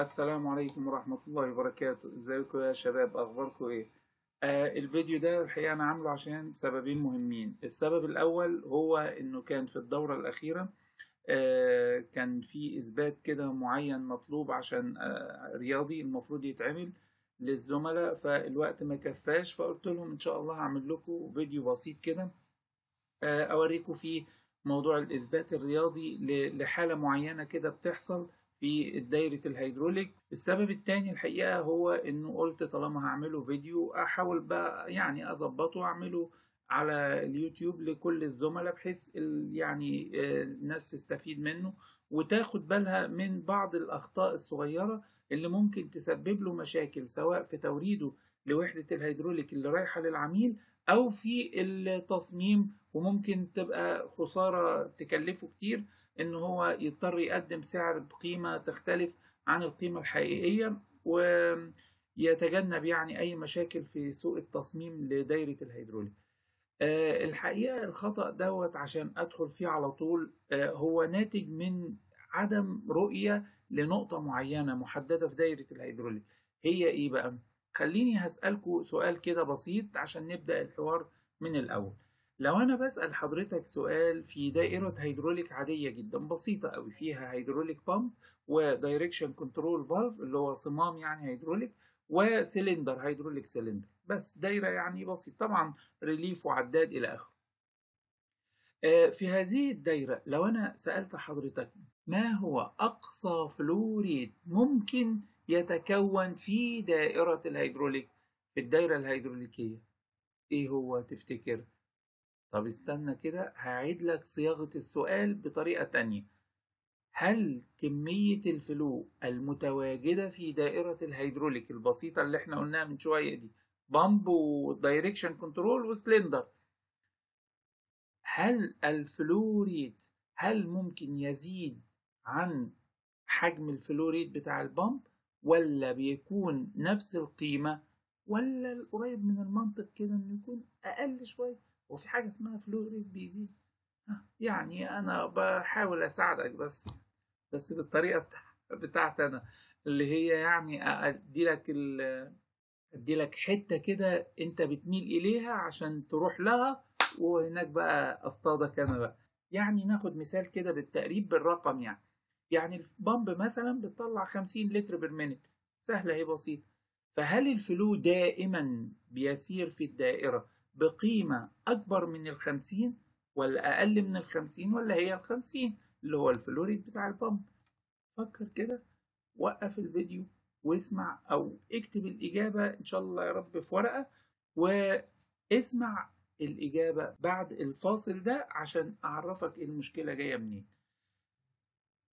السلام عليكم ورحمة الله وبركاته. إزيكم يا شباب؟ أخباركم إيه؟ آه الفيديو ده الحقيقة أنا عامله عشان سببين مهمين. السبب الأول هو إنه كان في الدورة الأخيرة آه كان في إثبات كده معين مطلوب عشان آه رياضي المفروض يتعمل للزملاء فالوقت ما كفاش فقلت لهم إن شاء الله هعمل لكم فيديو بسيط كده آه أوريكم فيه موضوع الإثبات الرياضي لحالة معينة كده بتحصل في دايرة الهيدروليك. السبب التاني الحقيقة هو إنه قلت طالما هعمله فيديو أحاول بقى يعني أظبطه وأعمله على اليوتيوب لكل الزملاء بحيث يعني آه، الناس تستفيد منه وتاخد بالها من بعض الأخطاء الصغيرة اللي ممكن تسبب له مشاكل سواء في توريده لوحدة الهيدروليك اللي رايحة للعميل أو في التصميم وممكن تبقى خسارة تكلفه كتير إن هو يضطر يقدم سعر بقيمة تختلف عن القيمة الحقيقية ويتجنب يعني أي مشاكل في سوق التصميم لدايرة الهيدروليك. آه، الحقيقة الخطأ دوت عشان أدخل فيه على طول آه، هو ناتج من عدم رؤية لنقطة معينة محددة في دايرة الهيدروليك. هي إيه بقى؟ خليني هسألكوا سؤال كده بسيط عشان نبدأ الحوار من الأول. لو أنا بسأل حضرتك سؤال في دائرة هيدروليك عادية جدا بسيطة أوي فيها hydraulic pump و direction control valve اللي هو صمام يعني هيدروليك و cylinder hydraulic cylinder بس دايرة يعني بسيط طبعا relief وعداد إلى آخره. آه، في هذه الدايرة لو أنا سألت حضرتك ما هو أقصى flow rate ممكن يتكون في دائرة الهيدروليك في الدايرة الهيدروليكية؟ إيه هو تفتكر؟ طب استنى كده هعيد لك صياغة السؤال بطريقة تانية. هل كمية ال flow المتواجدة في دائرة الهيدروليك البسيطة اللي إحنا قلناها من شوية دي pump و direction control و cylinder هل ال flow rate هل ممكن يزيد عن حجم ال flow rate بتاع ال pump ولا بيكون نفس القيمة ولا القريب من المنطق كده إنه يكون أقل شوية؟ وفي حاجة اسمها فلوريد بيزيد يعني أنا بحاول أساعدك بس بس بالطريقة بتاع- بتاعتي أنا اللي هي يعني أدي لك ال- أدي لك حتة كده أنت بتميل إليها عشان تروح لها وهناك بقى أصطادك أنا بقى. يعني ناخد مثال كده بالتقريب بالرقم يعني. يعني ال pump مثلا بتطلع 50 لتر بال minute سهلة هي بسيطة فهل ال flow دائما بيسير في الدائرة؟ بقيمة أكبر من الخمسين ولا أقل من الخمسين ولا هي الخمسين اللي هو ال flow rate بتاع ال pump. فكر كده وقف الفيديو واسمع أو اكتب الإجابة إن شاء الله يا رب في ورقة واسمع الإجابة بعد الفاصل ده عشان أعرفك المشكلة جاية منين.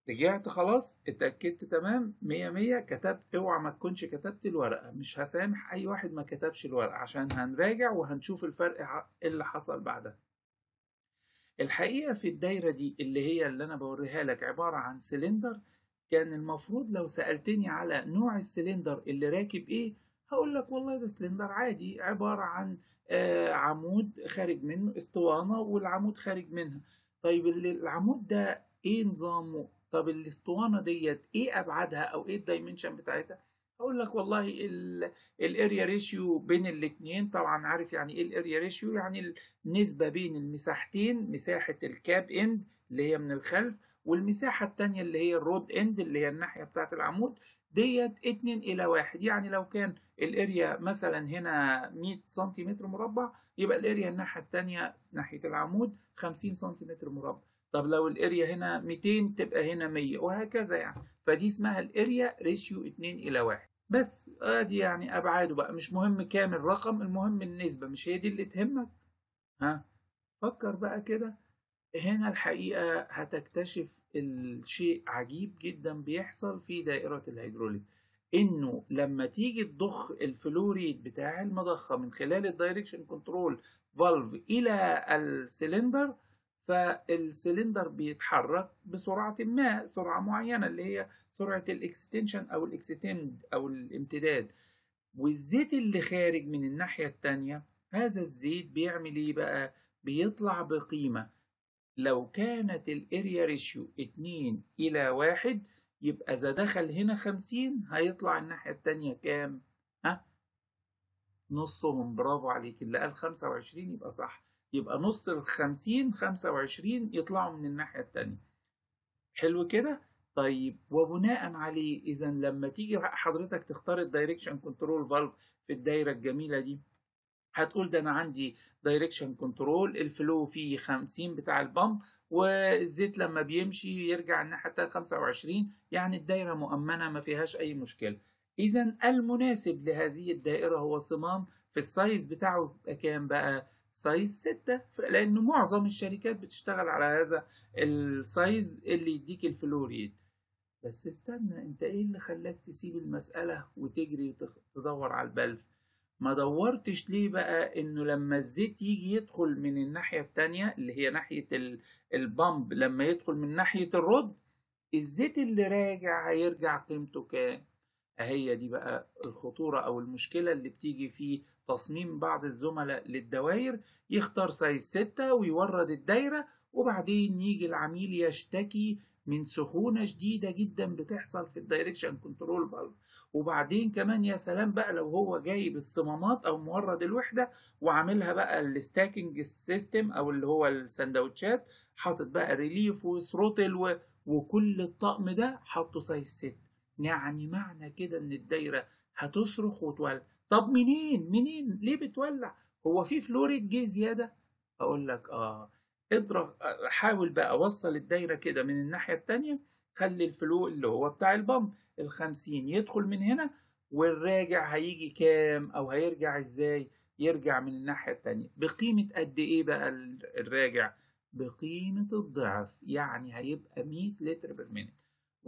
رجعت خلاص اتأكدت تمام مية مية كتبت اوعى ما تكونش كتبت الورقة. مش هسامح أي واحد ما كتبش الورقة عشان هنراجع وهنشوف الفرق ع- اللي حصل بعدها. الحقيقة في الدايرة دي اللي هي اللي أنا بوريها لك عبارة عن سلندر كان المفروض لو سألتني على نوع السلندر اللي راكب إيه هقول لك والله ده سلندر عادي عبارة عن آه عمود خارج منه اسطوانة والعمود خارج منها. طيب العمود ده إيه نظامه؟ طب الاسطوانة ديت إيه أبعادها أو إيه ال dimension بتاعتها؟ هقول لك والله ال area ratio بين الاتنين طبعا عارف يعني إيه ال area ratio يعني النسبة بين المساحتين مساحة ال cap end اللي هي من الخلف والمساحة التانية اللي هي ال rod end اللي هي الناحية بتاعة العمود ديت اتنين إلى واحد. يعني لو كان ال area مثلا هنا 100 سنتيمتر مربع يبقى ال area الناحية التانية ناحية العمود 50 سنتيمتر مربع. طب لو ال area هنا 200 تبقى هنا 100 وهكذا يعني. فدي اسمها ال area ratio 2 إلى 1 بس ادي يعني ابعاده بقى. مش مهم كام الرقم المهم النسبة. مش هي دي اللي تهمك؟ ها؟ فكر بقى كده. هنا الحقيقة هتكتشف الشيء عجيب جدا بيحصل في دائرة الهيدروليك. إنه لما تيجي تضخ ال flow rate بتاع المضخة من خلال ال direction control valve إلى السلندر فالسلندر بيتحرك بسرعة ما سرعة معينة اللي هي سرعة ال extension أو ال extend أو الامتداد. والزيت اللي خارج من الناحية التانية هذا الزيت بيعمل إيه بقى؟ بيطلع بقيمة. لو كانت ال area ratio 2 إلى 1 يبقى إذا دخل هنا خمسين هيطلع الناحية التانية كام؟ ها؟ نصهم. برافو عليك. اللي قال خمسة وعشرين يبقى صح. يبقى نص الخمسين خمسة وعشرين يطلعوا من الناحية التانية. حلو كده؟ طيب وبناء عليه إذا لما تيجي حضرتك تختار ال direction control valve في الدايرة الجميلة دي هتقول ده أنا عندي direction control ال flow فيه 50 بتاع ال pump والزيت لما بيمشي يرجع الناحية التانية 25 يعني الدايرة مؤمنة ما فيهاش أي مشكلة. اذا المناسب لهذه الدائرة هو صمام في ال size بتاعه كام بقى؟ size 6 لأن معظم الشركات بتشتغل على هذا ال size اللي يديك ال flow rate بس استنى أنت إيه اللي خلاك تسيب المسألة وتجري وتدور على البلف؟ ما دورتش ليه بقى إنه لما الزيت يجي يدخل من الناحية التانية اللي هي ناحية ال pump لما يدخل من ناحية ال rod الزيت اللي راجع هيرجع قيمته كام؟ هي دي بقى الخطورة أو المشكلة اللي بتيجي في تصميم بعض الزملاء للدوائر. يختار size ستة ويورد الدايرة وبعدين يجي العميل يشتكي من سخونة شديدة جدا بتحصل في ال direction control valve وبعدين كمان يا سلام بقى لو هو جايب الصمامات أو مورد الوحدة وعاملها بقى ال stacking system أو اللي هو السندوتشات حاطط بقى relief و throttle و... وكل الطقم ده حاطه size 6 يعني معنى كده إن الدايرة هتصرخ وتولع. طب منين؟ منين؟ ليه بتولع؟ هو في flow rate جه زيادة؟ أقول لك آه. اضرب حاول بقى وصل الدايرة كده من الناحية التانية خلي ال flow اللي هو بتاع ال pump الخمسين يدخل من هنا والراجع هيجي كام؟ أو هيرجع إزاي؟ يرجع من الناحية التانية. بقيمة قد إيه بقى الراجع؟ بقيمة الضعف يعني هيبقى 100 لتر بالمينت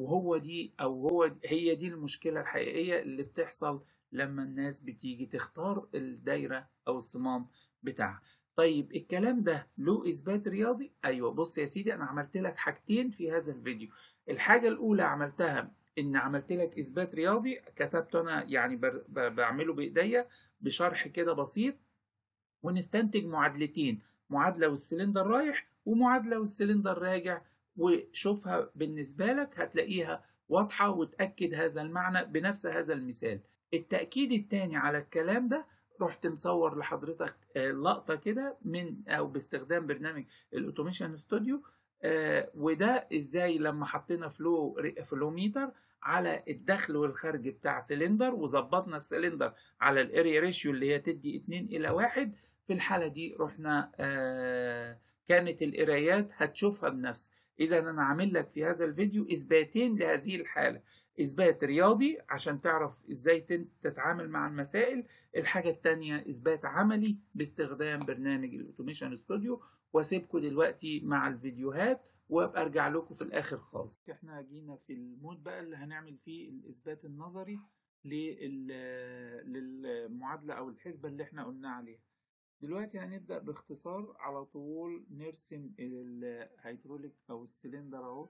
وهو دي أو هو هي دي المشكلة الحقيقية اللي بتحصل لما الناس بتيجي تختار الدايرة أو الصمام بتاعها. طيب الكلام ده له إثبات رياضي؟ أيوه. بص يا سيدي أنا عملت لك حاجتين في هذا الفيديو. الحاجة الأولى عملتها إن عملت لك إثبات رياضي كتبته أنا يعني بعمله بإيديا بشرح كده بسيط ونستنتج معادلتين معادلة والسلندر رايح ومعادلة والسلندر راجع وشوفها بالنسبة لك هتلاقيها واضحة وتأكد هذا المعنى بنفس هذا المثال. التأكيد الثاني على الكلام ده رحت مصور لحضرتك لقطة كده من أو باستخدام برنامج الأوتوميشن ستوديو آه وده إزاي لما حطينا flow flow meter على الدخل والخارج بتاع سلندر وظبطنا السلندر على ال area ratio اللي هي تدي 2 إلى 1 في الحالة دي رحنا آه كانت القرايات هتشوفها بنفس. إذا أنا عامل لك في هذا الفيديو إثباتين لهذه الحالة. إثبات رياضي عشان تعرف إزاي تتعامل مع المسائل. الحاجة الثانية إثبات عملي باستخدام برنامج الأوتوميشن ستوديو. وأسيبكم دلوقتي مع الفيديوهات وأبقى أرجع لكم في الآخر خالص. إحنا جينا في ال mode بقى اللي هنعمل فيه الإثبات النظري للمعادلة أو الحسبة اللي إحنا قلنا عليها. دلوقتي هنبدأ باختصار على طول نرسم الهيدروليك أو السلندر أهو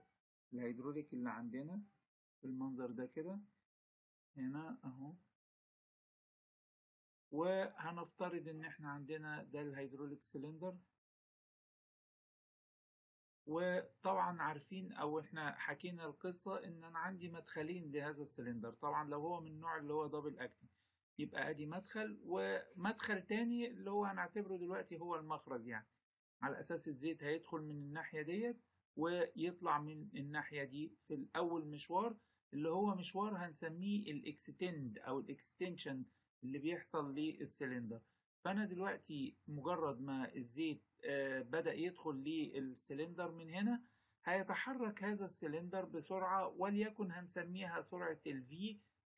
الهيدروليك اللي عندنا بالمنظر ده كده هنا أهو. وهنفترض إن إحنا عندنا ده ال hydraulic cylinder وطبعا عارفين أو إحنا حكينا القصة إن أنا عندي مدخلين لهذا السلندر طبعا لو هو من النوع اللي هو double acting يبقى ادي مدخل ومدخل تاني اللي هو هنعتبره دلوقتي هو المخرج يعني. على أساس الزيت هيدخل من الناحية ديت ويطلع من الناحية دي في الأول مشوار اللي هو مشوار هنسميه ال extend أو ال extension اللي بيحصل للسلندر. فأنا دلوقتي مجرد ما الزيت بدأ يدخل للسلندر من هنا هيتحرك هذا السلندر بسرعة وليكن هنسميها سرعة ال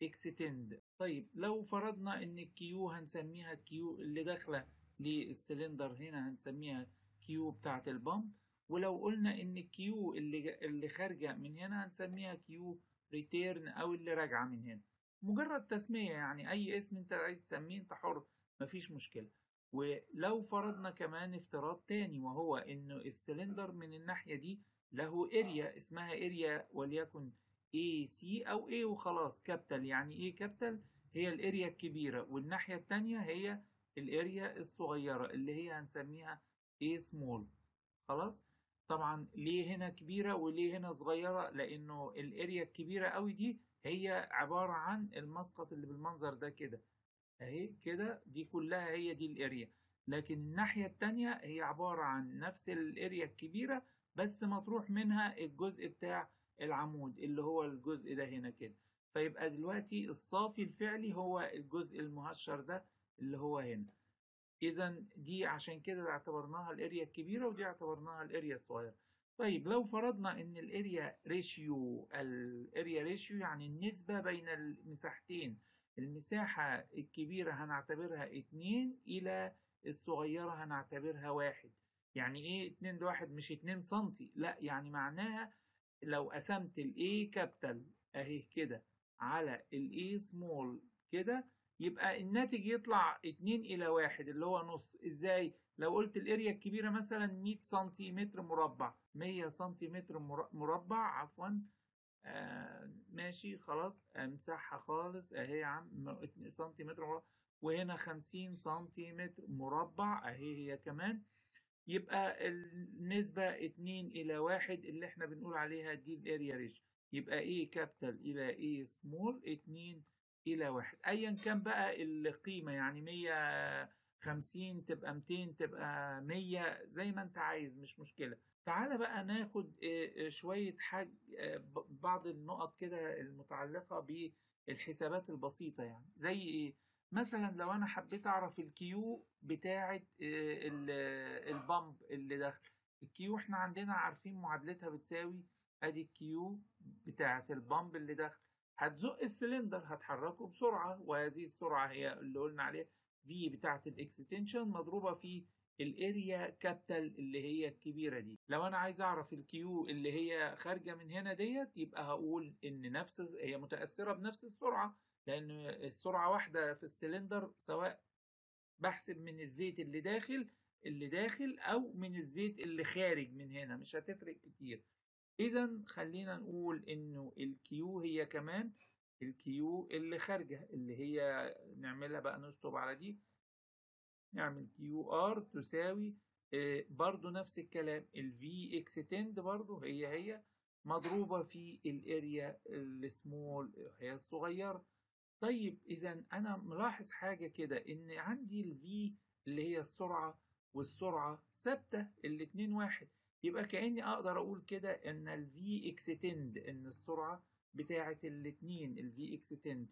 Extend. طيب لو فرضنا إن ال Q هنسميها Q اللي داخلة للسلندر هنا هنسميها Q بتاعة ال pump. ولو قلنا إن ال Q اللي اللي خارجة من هنا هنسميها Q return أو اللي راجعة من هنا. مجرد تسمية يعني أي اسم أنت عايز تسميه أنت حر مفيش مشكلة. ولو فرضنا كمان افتراض تاني وهو إنه السلندر من الناحية دي له area اسمها area وليكن A C أو A وخلاص. capital يعني إيه capital هي ال area الكبيرة. والناحية التانية هي ال area الصغيرة اللي هي هنسميها اي سمول خلاص؟ طبعا ليه هنا كبيرة وليه هنا صغيرة؟ لأنه ال area الكبيرة قوي دي هي عبارة عن المسقط اللي بالمنظر ده كده. أهي كده دي كلها هي دي ال area لكن الناحية التانية هي عبارة عن نفس ال area الكبيرة بس مطروح منها الجزء بتاع العمود اللي هو الجزء ده هنا كده. فيبقى دلوقتي الصافي الفعلي هو الجزء المهشر ده اللي هو هنا. إذا دي عشان كده اعتبرناها الأريا الكبيرة ودي اعتبرناها الأريا الصغيرة. طيب لو فرضنا إن الأريا ريشيو الأريا ريشيو يعني النسبة بين المساحتين المساحة الكبيرة هنعتبرها اتنين إلى الصغيرة هنعتبرها واحد. يعني إيه اتنين لواحد مش اتنين سنتي؟ لا يعني معناها لو قسمت ال A capital أهي كده على الاي سمول كده يبقى الناتج يطلع 2 إلى 1 اللي هو نص. إزاي؟ لو قلت ال area الكبيرة مثلا 100 سنتيمتر مربع. 100 سنتيمتر مربع عفوا. آه ماشي خلاص. امسحها خالص. أهي يا عم 2 سنتيمتر مربع. وهنا 50 سنتيمتر مربع. أهي هي كمان. يبقى النسبة 2 إلى 1 اللي إحنا بنقول عليها دي ال area ratio يبقى A capital إلى A small 2 إلى واحد. أيا كان بقى القيمة يعني مية خمسين تبقى ميتين تبقى مية زي ما أنت عايز مش مشكلة. تعال بقى ناخد شوية حاج بعض النقط كده المتعلقة بالحسابات البسيطة يعني. زي إيه؟ مثلا لو أنا حبيت أعرف ال Q بتاعة ال pump اللي داخل. ال Q إحنا عندنا عارفين معادلتها بتساوي أدي ال Q بتاعة ال pump اللي داخل. هتزق السلندر هتحركه بسرعة وهذه السرعة هي اللي قلنا عليها V بتاعة ال extension مضروبة في ال area capital اللي هي الكبيرة دي. لو أنا عايز أعرف ال Q اللي هي خارجة من هنا ديت يبقى هقول إن نفس هي متأثرة بنفس السرعة لأن السرعة واحدة في السلندر سواء بحسب من الزيت اللي داخل اللي داخل أو من الزيت اللي خارج من هنا مش هتفرق كتير. إذا خلينا نقول إنه ال Q هي كمان ال Q اللي خارجة اللي هي نعملها بقى نشطب على دي نعمل Q R تساوي برضو نفس الكلام ال V extend برضو هي هي مضروبة في ال area ال small هي الصغيرة. طيب إذا أنا ملاحظ حاجة كده إن عندي ال V اللي هي السرعة والسرعة ثابتة الاتنين واحد يبقى كأني أقدر أقول كده إن ال V extend إن السرعة بتاعة الاتنين ال V extend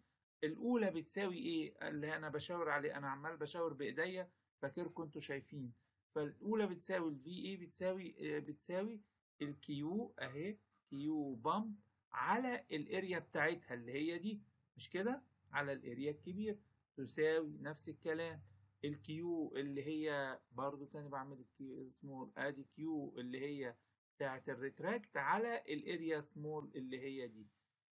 الأولى بتساوي إيه؟ اللي أنا بشاور عليه أنا عمال بشاور بإيديا فاكركم أنتوا شايفين فالأولى بتساوي ال VA بتساوي بتساوي ال Q أهي Q pump على ال area بتاعتها اللي هي دي مش كده؟ على ال area الكبير تساوي نفس الكلام. ال Q اللي هي برضو تاني بعمل ال Q small ادي Q اللي هي بتاعت ال retract على ال area small اللي هي دي.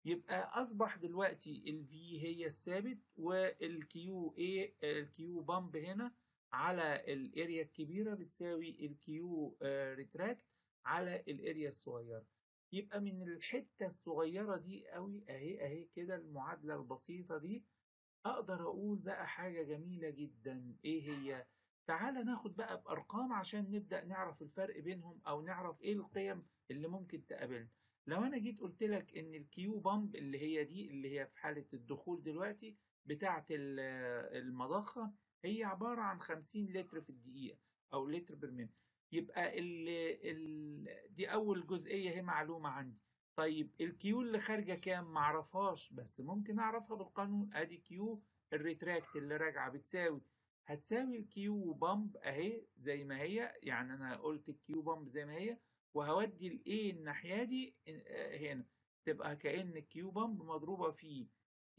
يبقى اصبح دلوقتي ال V هي الثابت وال Q اي ال Q pump هنا على ال area الكبيرة بتساوي ال Q retract على ال area الصغيرة. يبقى من الحتة الصغيرة دي قوي أهي أهي كده المعادلة البسيطة دي. أقدر أقول بقى حاجة جميلة جدا. إيه هي؟ تعال ناخد بقى بأرقام عشان نبدأ نعرف الفرق بينهم أو نعرف إيه القيم اللي ممكن تقابلنا. لو أنا جيت قلت لك إن ال Q pump اللي هي دي اللي هي في حالة الدخول دلوقتي بتاعة المضخة هي عبارة عن 50 لتر في الدقيقة أو لتر per minute. يبقى ال ال دي أول جزئية هي معلومة عندي. طيب ال Q اللي خارجة كام؟ معرفهاش بس ممكن أعرفها بالقانون. أدي Q ال retract اللي راجعة بتساوي. هتساوي ال Q pump أهي زي ما هي يعني أنا قلت ال Q pump زي ما هي وهودي ال A الناحية دي هنا. تبقى كأن ال Q pump مضروبة في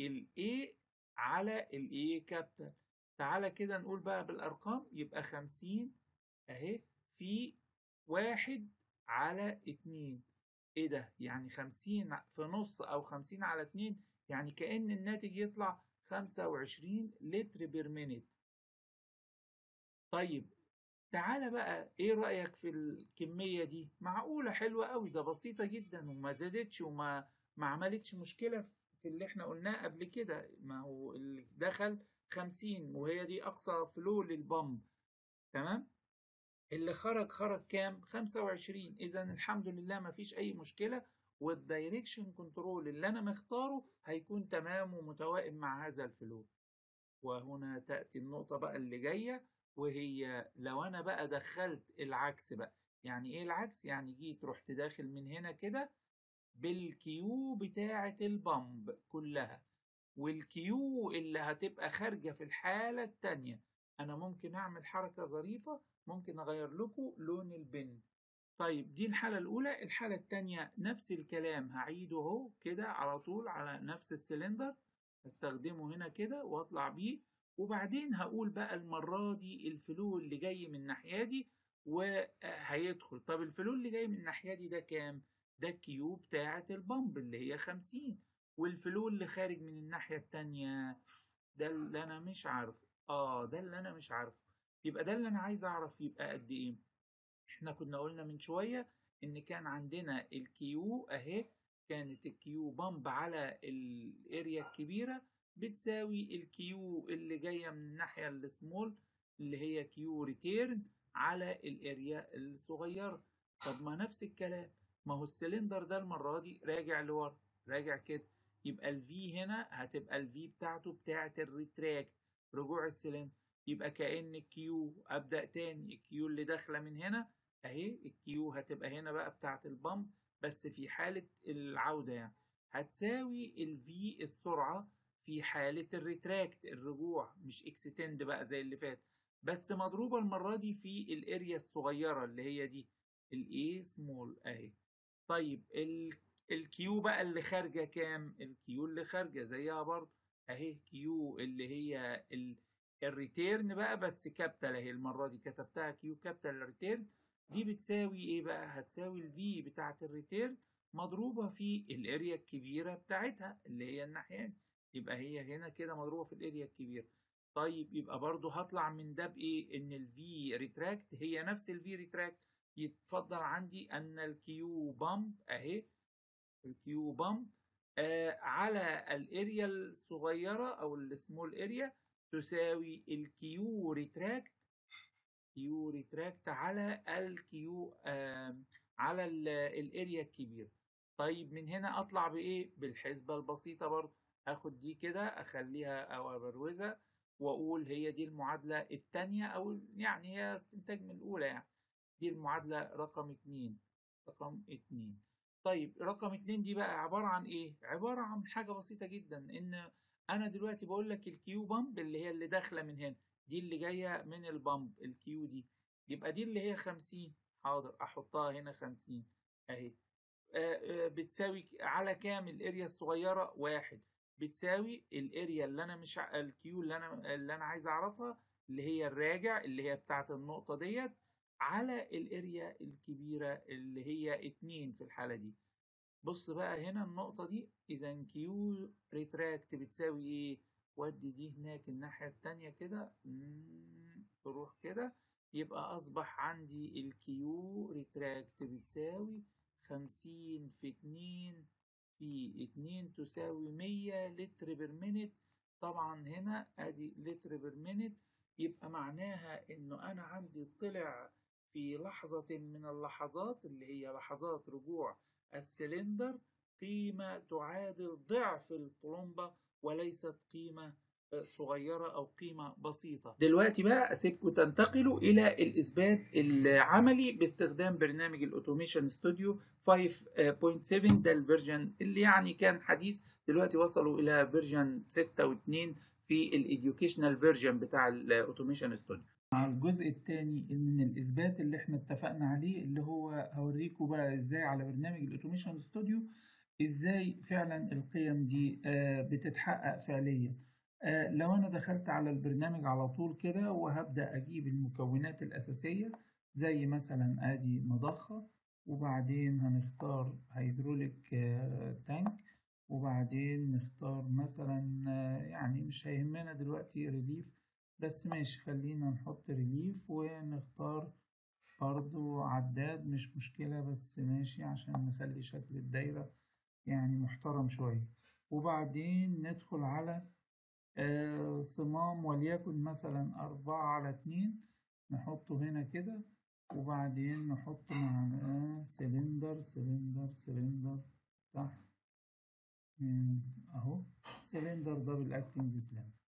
ال A على ال A capital تعالى كده نقول بقى بالأرقام. يبقى خمسين أهي. في واحد على اتنين. إيه ده؟ يعني خمسين في نص أو خمسين على اتنين يعني كأن الناتج يطلع خمسة وعشرين لتر per minute طيب تعالى بقى إيه رأيك في الكمية دي؟ معقولة حلوة قوي ده بسيطة جدا وما زادتش وما ما عملتش مشكلة في اللي إحنا قلناه قبل كده. ما هو اللي دخل خمسين وهي دي أقصى flow لل pump تمام؟ اللي خرج خرج كام؟ 25 إذا الحمد لله ما فيش أي مشكلة وال directional control اللي أنا مختاره هيكون تمام ومتوائم مع هذا ال flow. وهنا تأتي النقطة بقى اللي جاية وهي لو أنا بقى دخلت العكس بقى. يعني إيه العكس؟ يعني جيت رحت داخل من هنا كده بال Q بتاعة ال pump كلها وال Q اللي هتبقى خارجة في الحالة التانية. أنا ممكن أعمل حركة ظريفة ممكن أغير لكم لون ال pen. طيب دي الحالة الأولى. الحالة التانية نفس الكلام. هعيده اهو كده على طول على نفس السلندر. هستخدمه هنا كده وأطلع بيه. وبعدين هقول بقى المرة دي ال flow اللي جاي من الناحية دي وهيدخل. طب ال flow اللي جاي من الناحية دي ده كام؟ ده ال Q بتاعة ال pump اللي هي خمسين. وال flow اللي خارج من الناحية التانية ده اللي أنا مش عارفه. آه ده اللي أنا مش عارفه. يبقى ده اللي أنا عايز أعرف يبقى قد إيه. إحنا كنا قلنا من شوية إن كان عندنا ال Q أهي كانت ال Q pump على ال area الكبيرة بتساوي ال Q اللي جاية من الناحية السمول اللي هي Q return على ال area الصغيرة. طب ما نفس الكلام ما هو السلندر ده المرة دي راجع لورا راجع كده. يبقى ال V هنا هتبقى ال V بتاعته بتاعة ال retract رجوع السلندر. يبقى كأن ال Q أبدأ تاني ال Q اللي داخلة من هنا أهي ال Q هتبقى هنا بقى بتاعة ال pump بس في حالة العودة يعني. هتساوي ال V السرعة في حالة ال retract الرجوع مش extend بقى زي اللي فات. بس مضروبة المرة دي في ال area الصغيرة اللي هي دي. الاي سمول أهي. طيب ال Q بقى اللي خارجة كام؟ ال Q اللي خارجة زيها برضه. أهي Q اللي هي ال ال return بقى بس capital اهي المرة دي كتبتها Q capital return دي بتساوي إيه بقى؟ هتساوي ال V بتاعة ال return مضروبة في ال area الكبيرة بتاعتها اللي هي الناحية دي يبقى هي هنا كده مضروبة في ال area الكبيرة. طيب يبقى برضو هطلع من ده بإيه؟ إن ال V retract هي نفس ال V retract يتفضل عندي أن ال Q pump أهي. ال Q pump آه على ال area الصغيرة أو ال small area تساوي ال Q retract Q retract على ال Q على ال area الكبيرة. طيب من هنا أطلع بإيه؟ بالحسبة البسيطة برضو آخد دي كده أخليها أو ابروزها وأقول هي دي المعادلة التانية أو يعني هي استنتاج من الأولى يعني. دي المعادلة رقم اتنين رقم اتنين. طيب رقم اتنين دي بقى عبارة عن إيه؟ عبارة عن حاجة بسيطة جدا إن أنا دلوقتي بقول لك ال Q pump اللي هي اللي داخلة من هنا دي اللي جاية من ال pump ال Q دي. يبقى دي اللي هي 50 حاضر أحطها هنا 50 أهي. بتساوي على كام؟ ال area الصغيرة واحد. بتساوي ال area اللي أنا مش ال Q اللي أنا اللي أنا عايز أعرفها اللي هي الراجع اللي هي بتاعة النقطة ديت على ال area الكبيرة اللي هي اتنين في الحالة دي. بص بقى هنا النقطة دي إذا Q retract بتساوي إيه؟ ودي دي هناك الناحية التانية كده. تروح كده. يبقى أصبح عندي ال Q retract بتساوي خمسين في اتنين في اتنين تساوي مية لتر per minute طبعا هنا أدي لتر per minute يبقى معناها إنه أنا عندي طلع في لحظة من اللحظات اللي هي لحظات رجوع السلندر قيمة تعادل ضعف الطلمبة وليست قيمة صغيرة أو قيمة بسيطة. دلوقتي بقى أسيبكم تنتقلوا إلى الإثبات العملي باستخدام برنامج ال Automation Studio 5.7 ده ال version اللي يعني كان حديث دلوقتي وصلوا إلى version 6 و2 في ال educational version بتاع ال Automation Studio. مع الجزء الثاني من الإثبات اللي إحنا اتفقنا عليه اللي هو هوريكم بقى إزاي على برنامج ال Automation Studio إزاي فعلا القيم دي بتتحقق فعليا. لو أنا دخلت على البرنامج على طول كده وهبدأ أجيب المكونات الأساسية زي مثلا آدي مضخة وبعدين هنختار hydraulic tank وبعدين نختار مثلا يعني مش هيهمنا دلوقتي relief بس ماشي خلينا نحط relief ونختار برضو عداد مش مشكلة بس ماشي عشان نخلي شكل الدايرة يعني محترم شوية. وبعدين ندخل على آه صمام وليكن مثلا أربعة على اتنين نحطه هنا كده. وبعدين نحط معاه cylinder cylinder cylinder تحت. أهو. cylinder double acting cylinder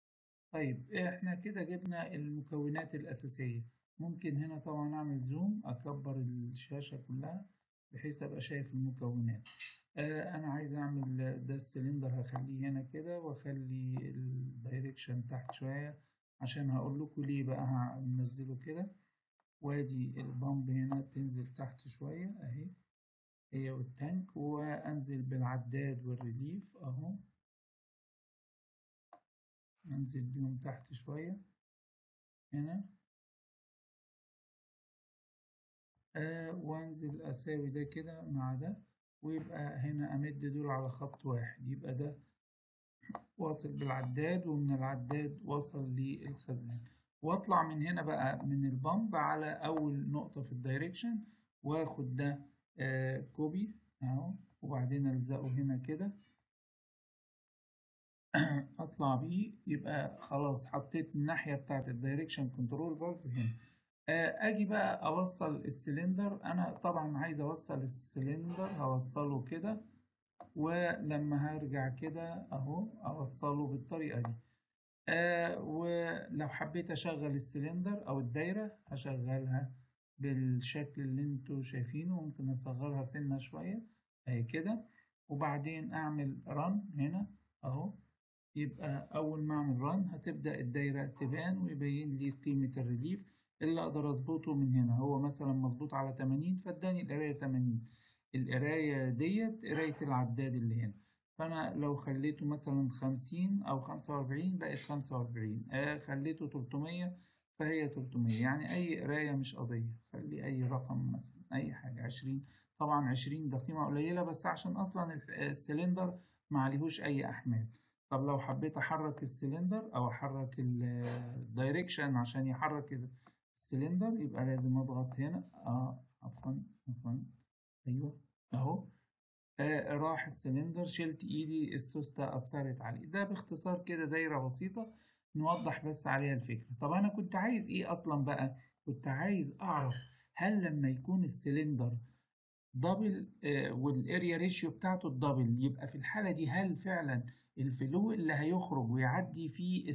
طيب إحنا كده جبنا المكونات الأساسية. ممكن هنا طبعا أعمل zoom أكبر الشاشة كلها بحيث أبقى شايف المكونات. آه أنا عايز أعمل ده السلندر هخليه هنا كده وأخلي ال direction تحت شوية عشان هقول لكم ليه بقى هنزله كده. وادي ال pump هنا تنزل تحت شوية أهي هي وال tank وأنزل بالعداد وال relief أهو. انزل بيهم تحت شوية. هنا. آه وانزل أساوي ده كده مع ده ويبقى هنا أمد دول على خط واحد. يبقى ده واصل بالعداد ومن العداد وصل للخزان. واطلع من هنا بقى من ال pump على أول نقطة في ال direction وآخد ده آه copy أهو وبعدين ألزقه هنا كده. اطلع بيه يبقى خلاص حطيت الناحية بتاعت ال direction control valve هنا. أجي بقى أوصل السلندر. أنا طبعا عايز أوصل السلندر هوصله كده ولما هرجع كده أهو أوصله بالطريقة دي. آه ولو حبيت أشغل السلندر أو الدايرة هشغلها بالشكل اللي أنتوا شايفينه. ممكن أصغرها سنة شوية اهي كده. وبعدين أعمل run هنا أهو. يبقى أول ما اعمل run هتبدأ الدايرة تبان ويبين لي قيمة ال relief اللي أقدر أظبطه من هنا. هو مثلا مظبوط على 80 فاداني القراية 80 القراية ديت قراية العداد اللي هنا. فأنا لو خليته مثلا 50 أو 45 بقت 45 آه خليته 300 فهي 300 يعني أي قراية مش قضية. خلي أي رقم مثلا أي حاجة. 20 طبعا 20 ده قيمة قليلة بس عشان أصلا السلندر معليهوش أي أحمال. طب لو حبيت أحرك السلندر أو أحرك ال direction عشان يحرك السلندر يبقى لازم أضغط هنا. آه عفوا عفوا. أيوه أهو. آه راح السلندر شلت إيدي السوستة أثرت عليه. ده باختصار كده دايرة بسيطة نوضح بس عليها الفكرة. طب أنا كنت عايز إيه أصلا بقى؟ كنت عايز أعرف هل لما يكون ال cylinder double وال area ratio بتاعته ال double يبقى في الحالة دي هل فعلا ال flow اللي هيخرج ويعدي فيه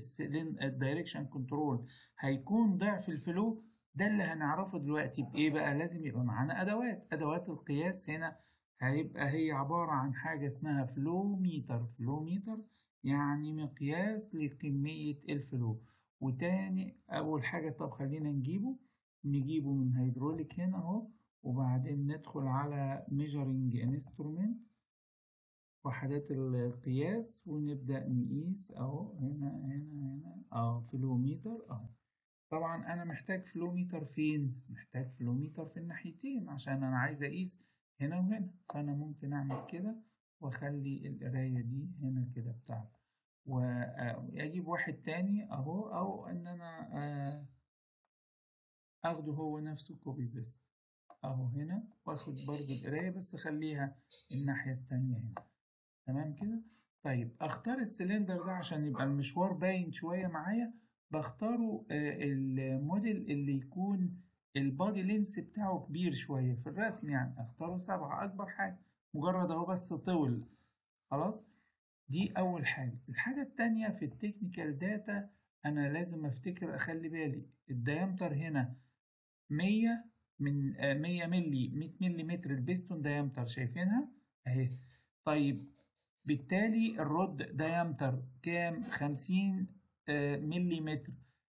ال direction control هيكون ضعف ال flow؟ ده اللي هنعرفه دلوقتي بإيه بقى؟ لازم يبقى معانا أدوات. أدوات القياس هنا هيبقى هي عبارة عن حاجة اسمها flow meter flow meter يعني مقياس لكمية ال flow. وتاني أول حاجة طب خلينا نجيبه. نجيبه من هيدروليك هنا أهو. وبعدين ندخل على measuring instrument وحدات القياس ونبدأ نقيس. أهو هنا هنا هنا. أهو flow meter أهو. طبعا أنا محتاج flow meter فين؟ محتاج flow meter في الناحيتين عشان أنا عايز أقيس هنا وهنا. فأنا ممكن أعمل كده وأخلي القراية دي هنا كده بتاعته وأجيب واحد تاني أهو أو إن أنا أخده هو نفسه copy paste أهو هنا وآخد برضو القراية بس أخليها الناحية التانية هنا. تمام كده؟ طيب أختار السلندر ده عشان يبقى المشوار باين شوية معايا. بختاره الموديل اللي يكون ال body length بتاعه كبير شوية في الرسم يعني. أختاره سبعة أكبر حاجة. مجرد أهو بس طول. خلاص؟ دي أول حاجة. الحاجة التانية في ال technical data أنا لازم أفتكر أخلي بالي. ال diameter هنا مية من مية ملي مية ملي متر ال piston diameter شايفينها؟ أهي. طيب بالتالي ال rod diameter كام؟ خمسين ملي متر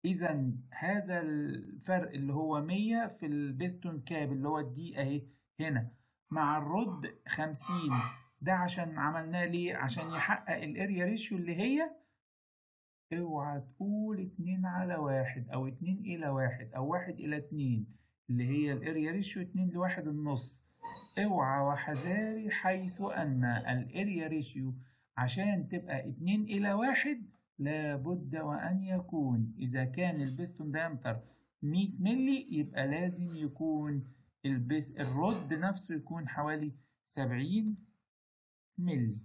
إذا هذا الفرق اللي هو 100 في ال piston cap اللي هو ال D أهي هنا. مع ال rod 50 ده عشان عملناه ليه؟ عشان يحقق ال area ratio اللي هي اوعى تقول 2 على واحد أو 2 إلى واحد أو واحد إلى 2 اللي هي ال area ratio 2 لواحد النص اوعى وحذاري حيث أن ال area ratio عشان تبقى 2 إلى واحد لابد وأن يكون. إذا كان ال piston diameter 100 ملي يبقى لازم يكون البس ال rod نفسه يكون حوالي 70 ملي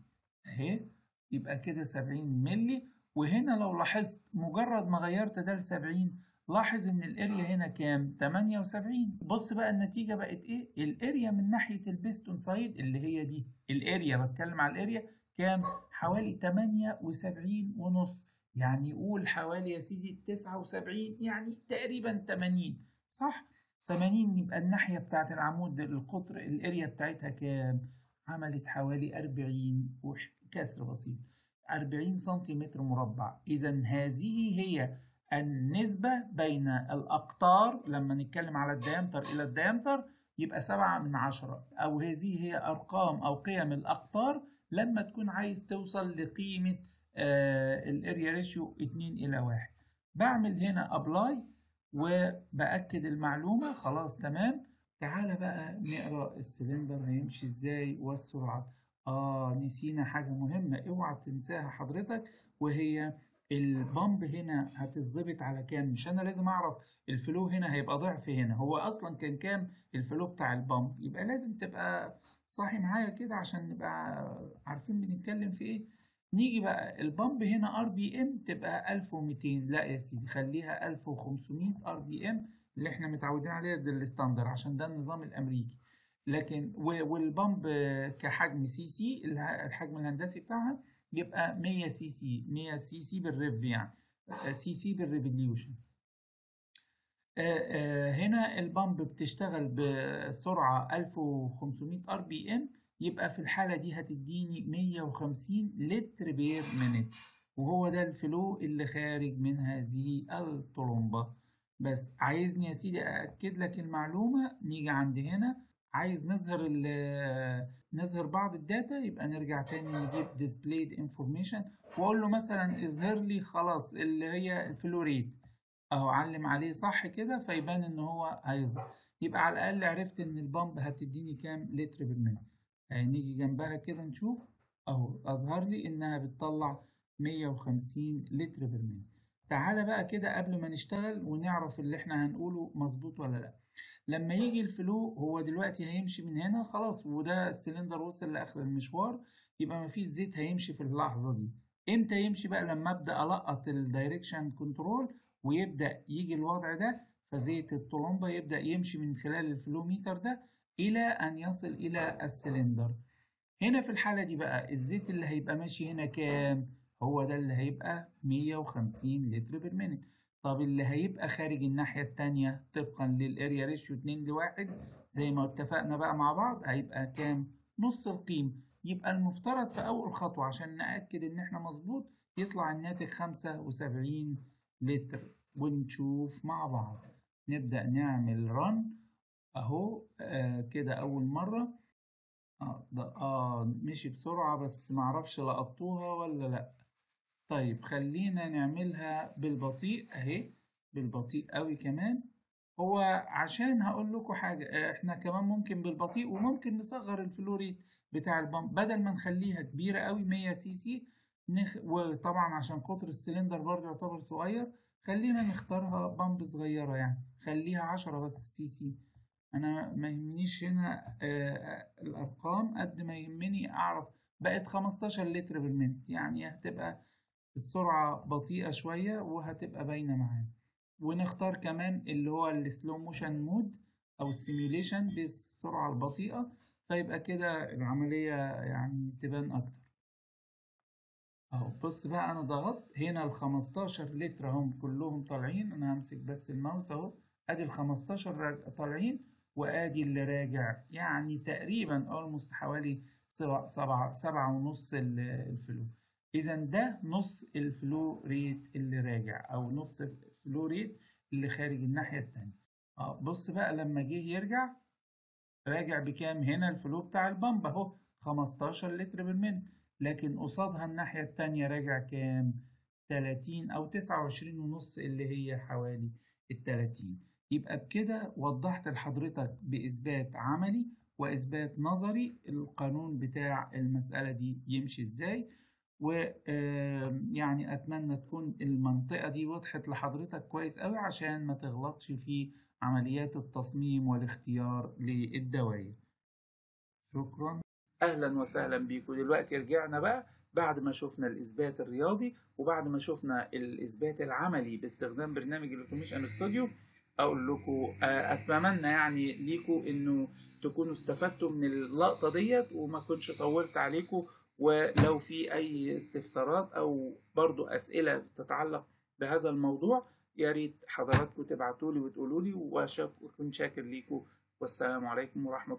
أهي يبقى كده 70 ملي وهنا لو لاحظت مجرد ما غيرت ده ل 70 لاحظ إن ال area هنا كام؟ 78 بص بقى النتيجة بقت إيه؟ ال area من ناحية ال piston side اللي هي دي. ال area بتكلم على ال area كام؟ حوالي 78 ونص. يعني قول حوالي يا سيدي 79 يعني تقريبا 80 صح؟ 80 يبقى الناحية بتاعت العمود القطر ال area بتاعتها كام؟ عملت حوالي 40 وكسر بسيط. 40 سنتيمتر مربع. إذا هذه هي النسبة بين الأقطار لما نتكلم على ال diameter إلى ال diameter يبقى سبعة من عشرة. أو هذه هي أرقام أو قيم الأقطار لما تكون عايز توصل لقيمة ال area ratio 2 إلى 1 بعمل هنا apply وبأكد المعلومة. خلاص تمام. تعالى بقى نقرأ السلندر هيمشي إزاي والسرعات آه نسينا حاجة مهمة. اوعى تنساها حضرتك وهي ال pump هنا هتتظبط على كام؟ مش أنا لازم أعرف ال flow هنا هيبقى ضعف هنا. هو أصلا كان كام؟ ال flow بتاع ال pump. يبقى لازم تبقى صاحي معايا كده عشان نبقى عارفين بنتكلم في إيه. نيجي بقى ال pump هنا RPM تبقى 1200 لا يا سيدي خليها 1500 RPM اللي إحنا متعودين عليها ده ال standard عشان ده النظام الأمريكي. لكن وال pump كحجم CC الحجم الهندسي بتاعها يبقى 100 CC 100 CC بال rev يعني CC بال revolution. هنا ال pump بتشتغل بسرعة 1500 RPM يبقى في الحالة دي هتديني 150 لتر per minute وهو ده ال flow اللي خارج من هذه الطرمبة. بس عايزني يا سيدي أأكد لك المعلومة نيجي عند هنا. عايز نظهر نظهر بعض ال data يبقى نرجع تاني نجيب displayed information وأقول له مثلا اظهر لي خلاص اللي هي ال flow rate أهو علم عليه صح كده فيبان إن هو هيظهر. يبقى على الأقل عرفت إن ال pump هتديني كام لتر بال minute يعني نيجي جنبها كده نشوف. أهو أظهر لي إنها بتطلع 150 لتر بال minute تعالى بقى كده قبل ما نشتغل ونعرف اللي إحنا هنقوله مظبوط ولا لأ. لما يجي ال flow هو دلوقتي هيمشي من هنا خلاص وده السلندر وصل لآخر المشوار يبقى مفيش زيت هيمشي في اللحظة دي. إمتى يمشي بقى؟ لما أبدأ ألقط ال direction control ويبدأ يجي الوضع ده فزيت الطرمبه يبدأ يمشي من خلال ال flow meter ده إلى أن يصل إلى السلندر. هنا في الحالة دي بقى الزيت اللي هيبقى ماشي هنا كام؟ هو ده اللي هيبقى 150 لتر بال minute طب اللي هيبقى خارج الناحية التانية طبقا لل area ratio 2 لواحد زي ما اتفقنا بقى مع بعض هيبقى كام؟ نص القيمة. يبقى المفترض في أول خطوة عشان نأكد إن إحنا مظبوط يطلع الناتج 75 لتر. ونشوف مع بعض. نبدأ نعمل run أهو آه كده أول مرة. آه آه مشي بسرعة بس معرفش لقطوها ولا لأ. طيب خلينا نعملها بالبطيء أهي بالبطيء قوي كمان. هو عشان هقول لكم حاجة إحنا كمان ممكن بالبطيء وممكن نصغر ال flow rate بتاع ال pump بدل ما نخليها كبيرة قوي 100 CC نخ... وطبعا عشان قطر السلندر برضه يعتبر صغير خلينا نختارها pump صغيرة يعني خليها 10 بس CC. أنا ما يهمنيش هنا آه الأرقام قد ما يهمني أعرف بقت 15 لتر بال minute يعني هتبقى السرعة بطيئة شوية وهتبقى باينة معانا ونختار كمان اللي هو ال slow motion mode أو ال simulation بالسرعة البطيئة فيبقى كده العملية يعني تبان أكتر. أهو بص بقى أنا ضغطت. هنا ال 15 لتر هم كلهم طالعين. أنا همسك بس الماوس أهو. أدي ال 15 طالعين وآدي اللي راجع. يعني تقريبا almost حوالي سبعة سبعة ونص ال flow. إذا ده نص ال flow rate اللي راجع أو نص ال flow rate اللي خارج الناحية التانية. آه بص بقى لما جه يرجع راجع بكام هنا ال flow بتاع ال pump أهو 15 لتر بال minute لكن قصادها الناحية التانية راجع كام؟ 30 أو 29 ونص اللي هي حوالي ال 30 يبقى بكده وضحت لحضرتك بإثبات عملي وإثبات نظري القانون بتاع المسألة دي يمشي إزاي ويعني أتمنى تكون المنطقة دي وضحت لحضرتك كويس قوي عشان ما تغلطش في عمليات التصميم والاختيار للدوائر. شكرا. أهلا وسهلا بيكم. دلوقتي رجعنا بقى بعد ما شفنا الإثبات الرياضي وبعد ما شفنا الإثبات العملي باستخدام برنامج ال Automation Studio أقول لكم أتمنى يعني ليكم إنه تكونوا استفدتوا من اللقطة ديت وما كنتش طولت عليكم. ولو في أي استفسارات أو برضو أسئلة تتعلق بهذا الموضوع يا ريت حضراتكم تبعتوا لي وتقولوا لي وأكون شاكر ليكم والسلام عليكم ورحمة